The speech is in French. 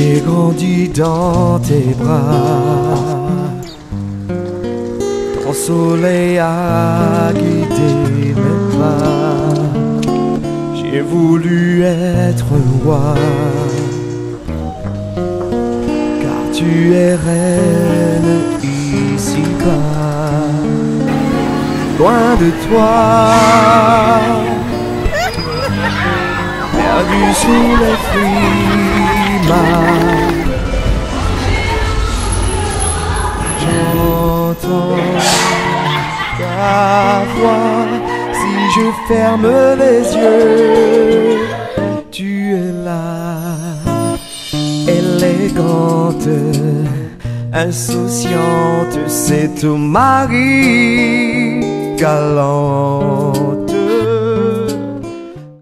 J'ai grandi dans tes bras. Ton soleil a guidé mes pas. J'ai voulu être roi. Car tu es reine ici-bas. Loin de toi. Perdu sous les si je ferme les yeux. Tu es là, élégante, insouciante, c'est ton mari galante.